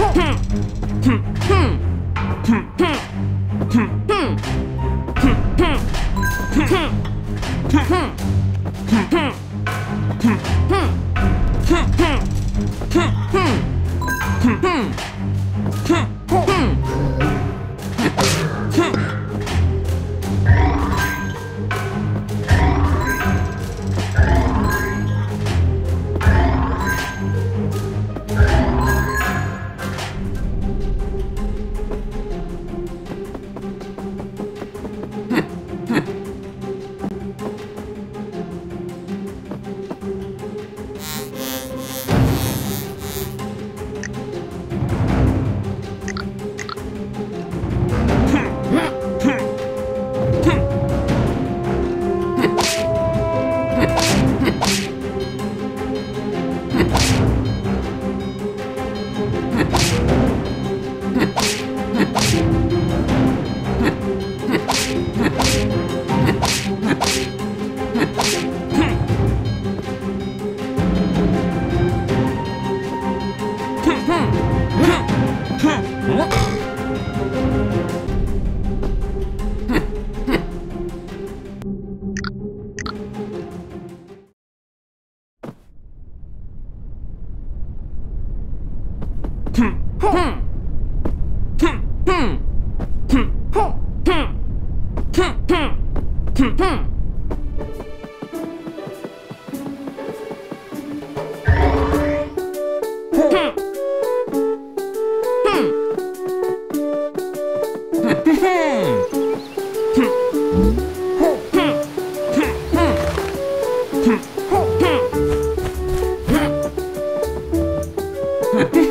Hmm. Oh.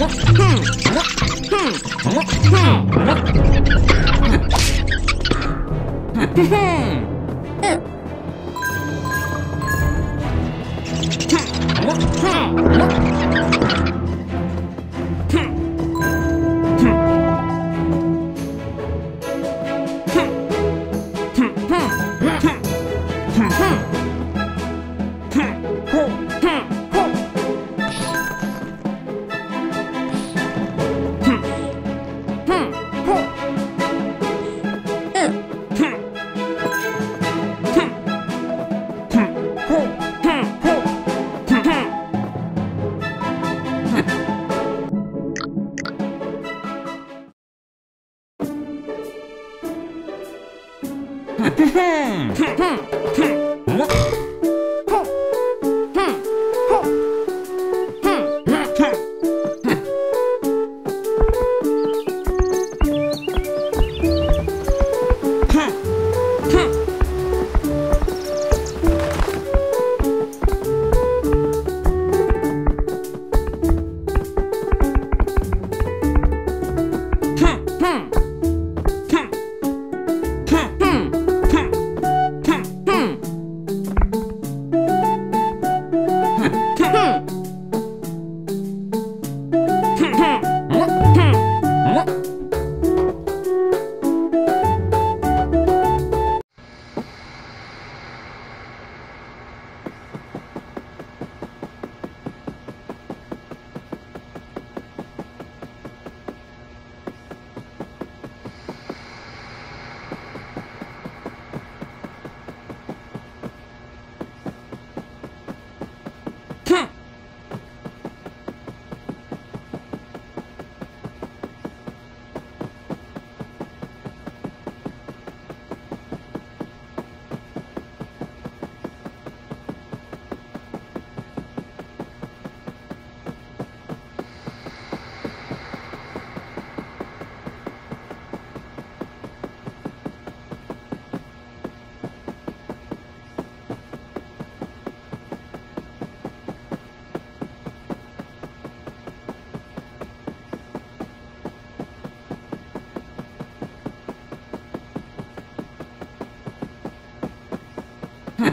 Hmm.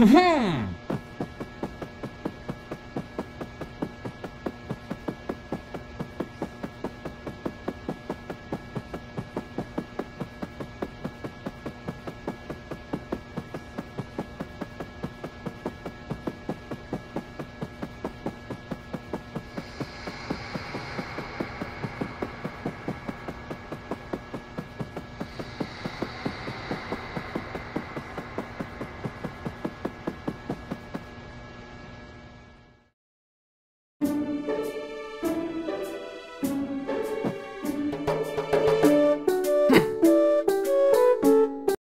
Mm-hmm.